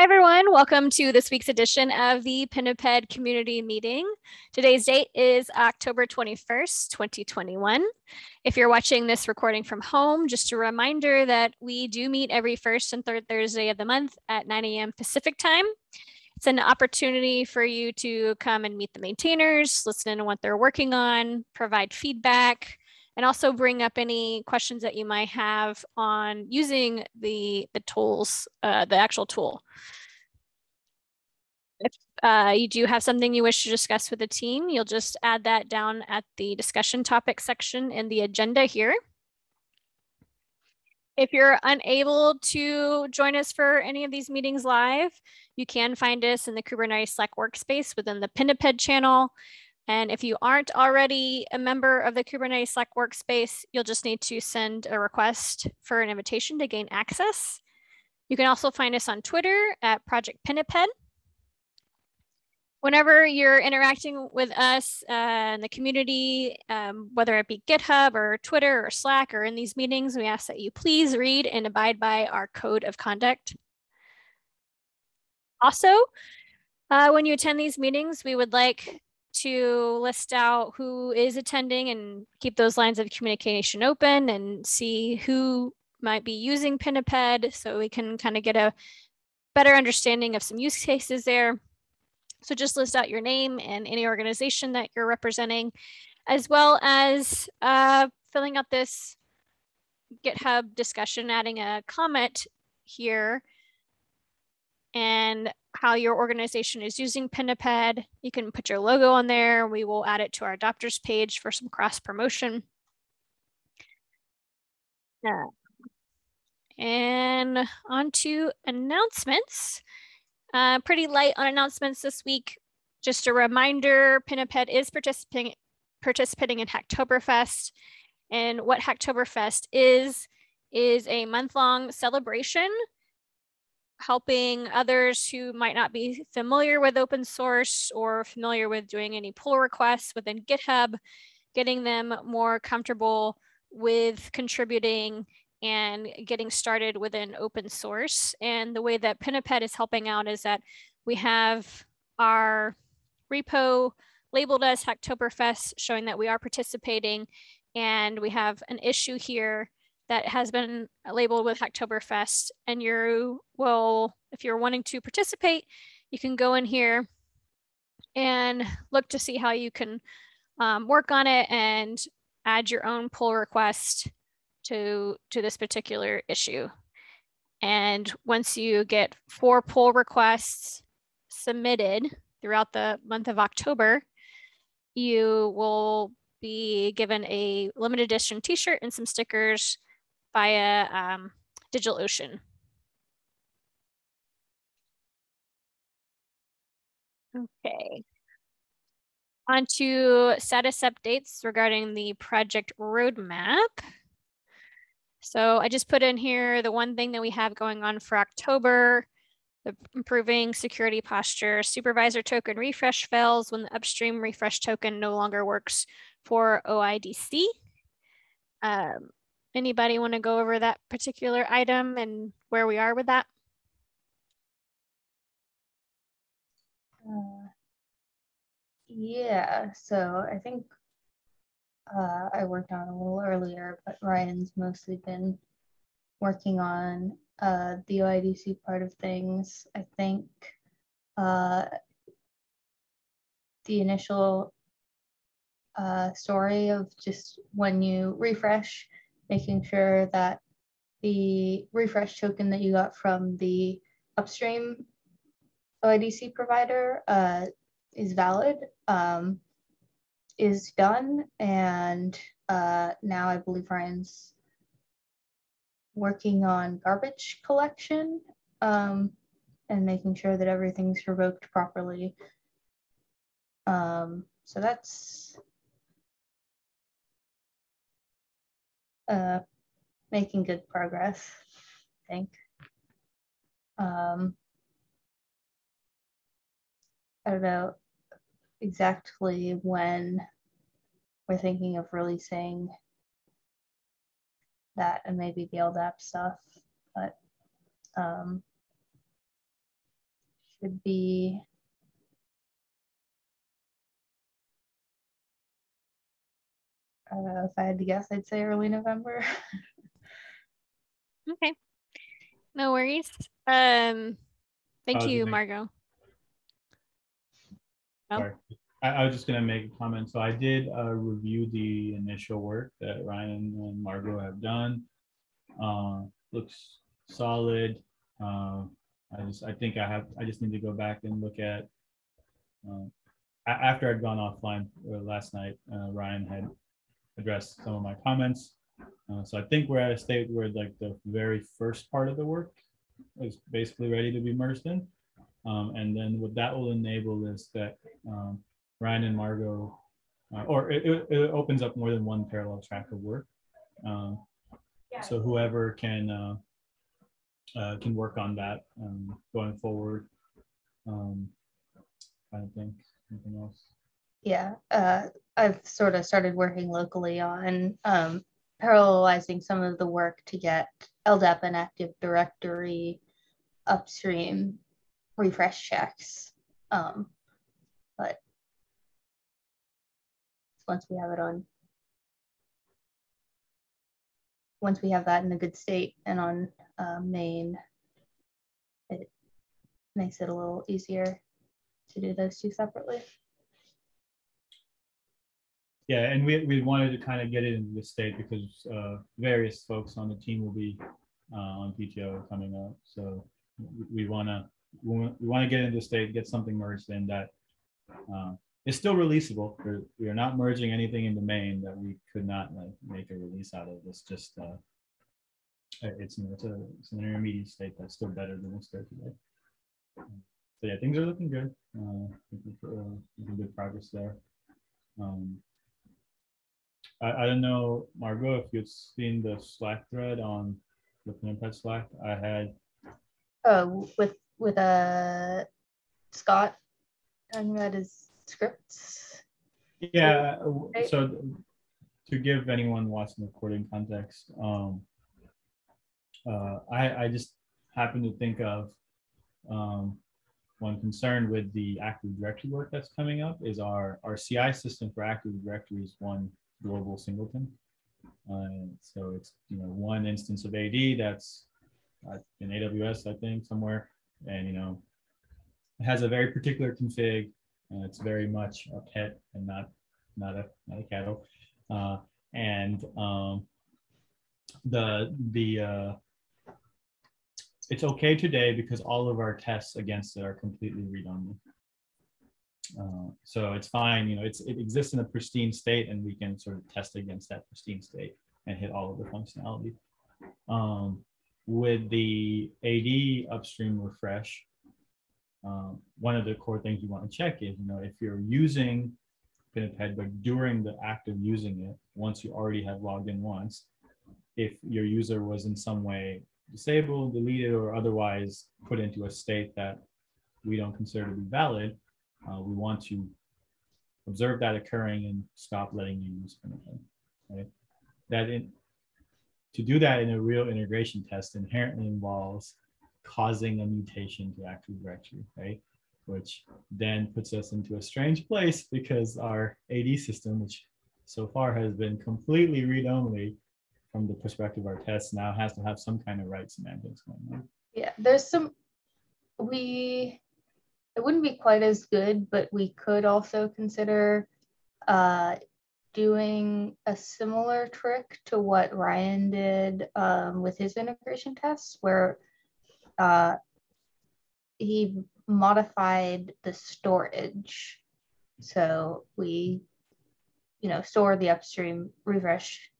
Hi, everyone. Welcome to this week's edition of the Pinniped Community Meeting. Today's date is October 21st, 2021. If you're watching this recording from home, just a reminder that we do meet every first and third Thursday of the month at 9 a.m. Pacific time. It's an opportunity for you to come and meet the maintainers, listen to what they're working on, provide feedback, and also bring up any questions that you might have on using the, the tools, uh, the actual tool. If uh, you do have something you wish to discuss with the team, you'll just add that down at the discussion topic section in the agenda here. If you're unable to join us for any of these meetings live, you can find us in the Kubernetes Slack workspace within the Pinniped channel. And if you aren't already a member of the Kubernetes Slack workspace, you'll just need to send a request for an invitation to gain access. You can also find us on Twitter at Project Pinniped. Whenever you're interacting with us uh, the community, um, whether it be GitHub or Twitter or Slack or in these meetings, we ask that you please read and abide by our code of conduct. Also, uh, when you attend these meetings, we would like to list out who is attending and keep those lines of communication open and see who might be using Pinniped so we can kind of get a better understanding of some use cases there. So just list out your name and any organization that you're representing, as well as uh, filling out this GitHub discussion, adding a comment here and how your organization is using Pinniped. You can put your logo on there. We will add it to our adopters page for some cross promotion. Yeah. And on to announcements. Uh, pretty light on announcements this week. Just a reminder, Pinniped is participating, participating in Hacktoberfest. And what Hacktoberfest is, is a month-long celebration helping others who might not be familiar with open source or familiar with doing any pull requests within GitHub, getting them more comfortable with contributing and getting started within open source. And the way that Pinniped is helping out is that we have our repo labeled as Hacktoberfest, showing that we are participating. And we have an issue here that has been labeled with Hacktoberfest. And you will, if you're wanting to participate, you can go in here and look to see how you can um, work on it and add your own pull request to, to this particular issue. And once you get four pull requests submitted throughout the month of October, you will be given a limited edition t-shirt and some stickers via um, DigitalOcean. Okay. On to status updates regarding the project roadmap. So I just put in here the one thing that we have going on for October, the improving security posture. Supervisor token refresh fails when the upstream refresh token no longer works for OIDC. Um, Anybody want to go over that particular item and where we are with that? Uh, yeah, so I think uh, I worked on a little earlier, but Ryan's mostly been working on uh, the OIDC part of things. I think uh, the initial uh, story of just when you refresh making sure that the refresh token that you got from the upstream OIDC provider uh, is valid, um, is done, and uh, now I believe Ryan's working on garbage collection um, and making sure that everything's revoked properly. Um, so that's uh, making good progress, I think. Um, I don't know exactly when we're thinking of releasing that and maybe the LDAP stuff, but um, should be uh, if I had to guess, I'd say early November. okay. No worries. Um, thank you, make, Margot. Oh. Sorry. I, I, was just going to make a comment. So I did uh, review the initial work that Ryan and Margot have done. Uh, looks solid. Uh, I just I think I have I just need to go back and look at uh, after I'd gone offline uh, last night. Uh, Ryan had addressed some of my comments. Uh, so I think we're at a state where like the very first part of the work is basically ready to be merged in. Um, and then what that will enable is that um, Ryan and Margot, uh, or it, it, opens up more than one parallel track of work. Um, so whoever can uh, uh, can work on that um, going forward. Um, I don't think anything else. Yeah, uh, I've sort of started working locally on um, parallelizing some of the work to get LDAP and Active Directory upstream refresh checks. Um, but once we have it on, once we have that in a good state and on uh, main, it makes it a little easier to do those two separately. Yeah, and we, we wanted to kind of get it into the state because uh, various folks on the team will be uh, on PTO coming up. So we want to we want to get into the state, get something merged in that uh, is still releasable. We're, we are not merging anything into main that we could not like make a release out of. It's just uh, it's you know, it's, a, it's an intermediate state that's still better than what's there today. So yeah, things are looking good. Uh, uh, making good progress there. Um, I, I don't know, Margot, if you've seen the Slack thread on the Pinniped Slack. I had. Oh, with with a uh, Scott talking about his scripts. Yeah. Right? So to give anyone watching the recording context, um, uh, I I just happen to think of um, one concern with the Active Directory work that's coming up is our, our CI system for Active Directory is one global singleton. Uh, so it's you know one instance of AD that's uh, in AWS, I think, somewhere, and you know it has a very particular config, and it's very much a pet and not not a not a cattle. Uh, and um, the the uh, it's okay today because all of our tests against it are completely read-only. Uh, so it's fine, you know, it's it exists in a pristine state and we can sort of test against that pristine state and hit all of the functionality. Um, with the AD upstream refresh, um, one of the core things you want to check is, you know, if you're using Pinniped, but during the act of using it, once you already have logged in once, if your user was in some way disabled, deleted, or otherwise put into a state that we don't consider to be valid, uh, we want to observe that occurring and stop letting you use anything. Right? That in, to do that in a real integration test inherently involves causing a mutation to Active Directory, write? Which then puts us into a strange place because our AD system, which so far has been completely read-only from the perspective of our tests, now has to have some kind of right semantics going on. Yeah, there's some, we it wouldn't be quite as good, but we could also consider uh, doing a similar trick to what Ryan did um, with his integration tests, where uh, he modified the storage. So we, you know, store the upstream refresh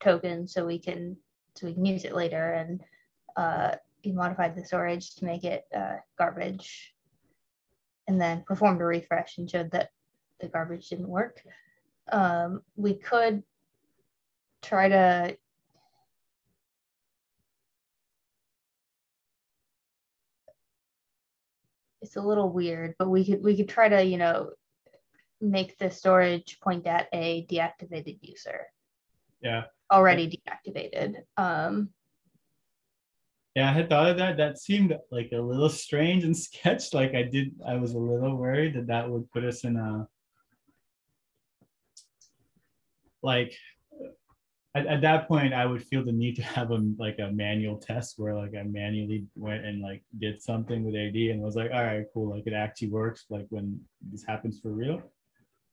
token so we can so we can use it later, and uh, he modified the storage to make it uh, garbage and then performed a refresh and showed that the garbage didn't work. Um, we could try to it's a little weird, but we could we could try to, you know, make the storage point at a deactivated user. Yeah. Already deactivated. Um, yeah, I had thought of that. That seemed like a little strange and sketched. Like I did, I was a little worried that that would put us in a like at, at that point I would feel the need to have a like a manual test where like I manually went and like did something with AD and was like, all right, cool, like it actually works like when this happens for real.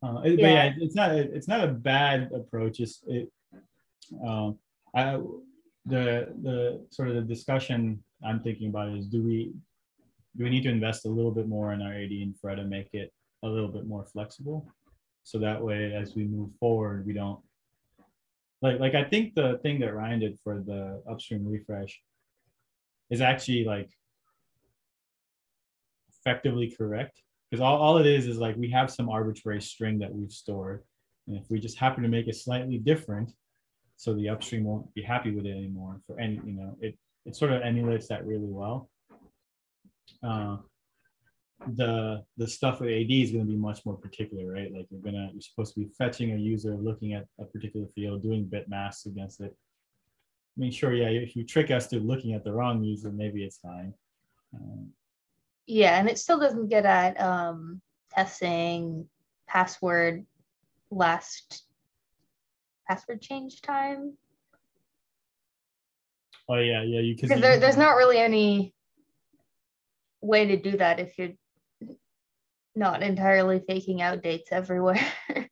Uh, yeah. But yeah, it's not it's not a bad approach. It's it. Um, I the the sort of the discussion I'm thinking about is do we do we need to invest a little bit more in our AD infra to make it a little bit more flexible, so that way as we move forward we don't like like I think the thing that Ryan did for the upstream refresh is actually like effectively correct. Because all, all it is is like we have some arbitrary string that we've stored. And if we just happen to make it slightly different so the upstream won't be happy with it anymore for any you know it it sort of emulates that really well uh, the the stuff with AD is going to be much more particular, right? Like you're gonna you're supposed to be fetching a user, looking at a particular field, doing bit masks against it. I mean, sure, yeah. If you trick us to looking at the wrong user, maybe it's fine. Um, yeah, and it still doesn't get at um, testing password last password change time. Oh yeah, yeah. You because there, there's not really any way to do that if you're not entirely faking out dates everywhere.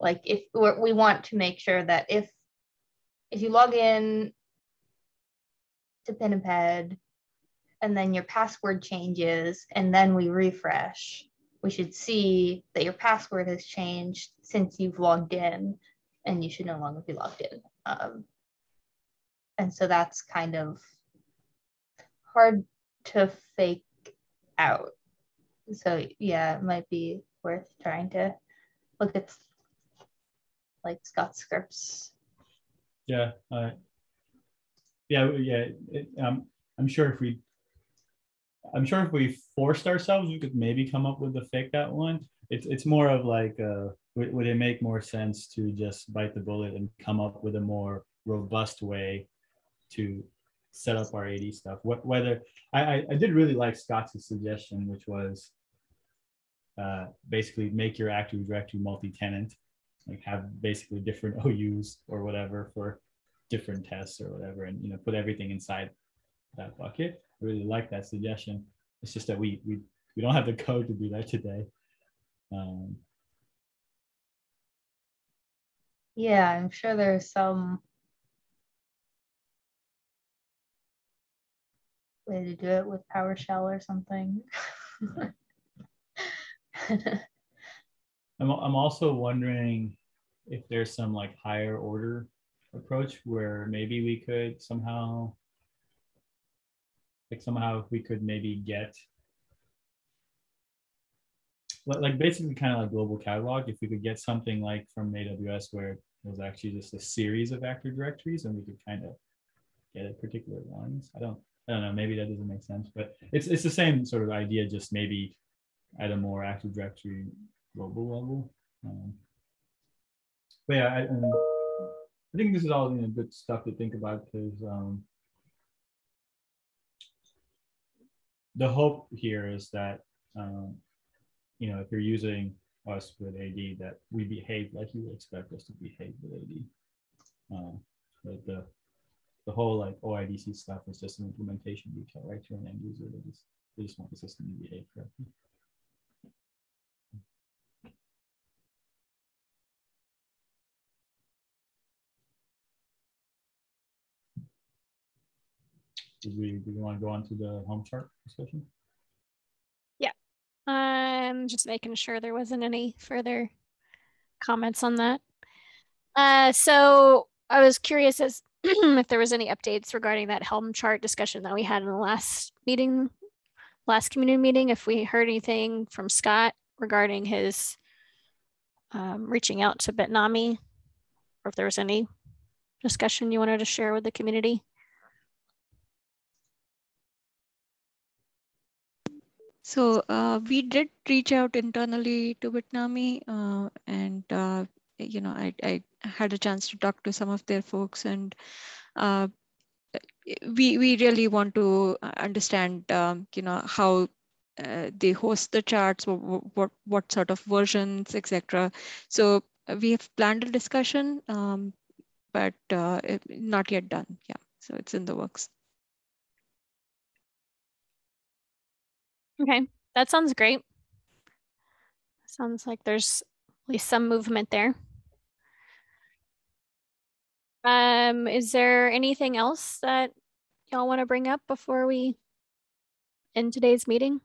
like if we want to make sure that if if you log in to Pinniped and then your password changes and then we refresh, we should see that your password has changed since you've logged in and you should no longer be logged in. Um, and so that's kind of hard to fake out so yeah, it might be worth trying to look at like Scott scripts. Yeah, uh, yeah, yeah. It, um, I'm sure if we, I'm sure if we forced ourselves, we could maybe come up with a fake that one. It's it's more of like, uh, would, it make more sense to just bite the bullet and come up with a more robust way to set up our AD stuff? What whether I I, I did really like Scott's suggestion, which was uh, basically make your Active Directory multi-tenant, like have basically different OUs or whatever for different tests or whatever, and you know put everything inside that bucket. I really like that suggestion. It's just that we we we don't have the code to do that today. Um, yeah, I'm sure there's some way to do it with PowerShell or something. I'm, I'm also wondering if there's some like higher order approach where maybe we could somehow like somehow we could maybe get like basically kind of like global catalog if we could get something like from aws where it was actually just a series of active directories and we could kind of get particular ones i don't i don't know maybe that doesn't make sense but it's it's the same sort of idea just maybe at a more active directory global level. Um, but yeah, I, I, think this is all you know, good stuff to think about because um, the hope here is that um, you know if you're using us with AD that we behave like you would expect us to behave with AD. Um, but the the whole like OIDC stuff is just an implementation detail, right? To an end user, they just they just want the system to behave correctly. Did we, we want to go on to the Helm chart discussion? I'm just making sure there wasn't any further comments on that. Uh, so I was curious as if there was any updates regarding that Helm chart discussion that we had in the last meeting, last community meeting, if we heard anything from Scott regarding his um, reaching out to Bitnami, or if there was any discussion you wanted to share with the community. So uh, we did reach out internally to Bitnami uh, and, uh, you know, I, I, had a chance to talk to some of their folks and uh, we we really want to understand, um, you know, how uh, they host the charts, what, what, what sort of versions, etc. So uh, we have planned a discussion, um, but not yet done. Yeah, so it's in the works. Okay, that sounds great. Sounds like there's at least some movement there. Um, is there anything else that y'all want to bring up before we end today's meeting?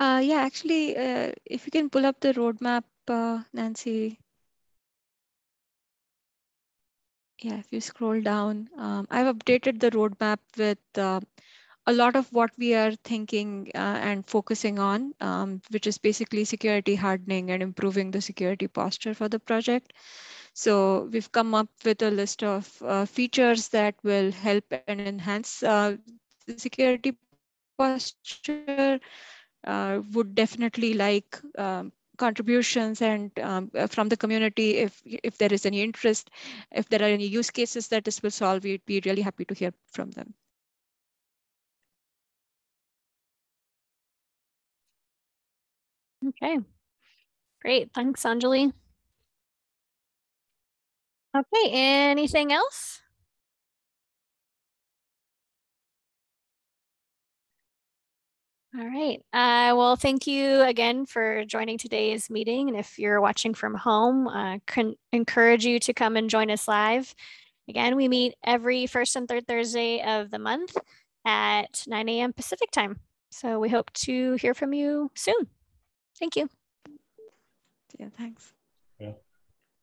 Uh, yeah, actually, uh, if you can pull up the roadmap, uh, Nancy. Yeah, if you scroll down, um, I've updated the roadmap with uh, a lot of what we are thinking uh, and focusing on, um, which is basically security hardening and improving the security posture for the project. So we've come up with a list of uh, features that will help and enhance uh, the security posture. Uh, would definitely like um, contributions and um, uh, from the community if if there is any interest. If there are any use cases that this will solve we'd be really happy to hear from them okay great thanks anjali okay anything else All right. Uh, well, thank you again for joining today's meeting. And if you're watching from home, I uh, encourage you to come and join us live. Again, we meet every first and third Thursday of the month at 9 a.m. Pacific time. So we hope to hear from you soon. Thank you. Yeah, thanks. Yeah.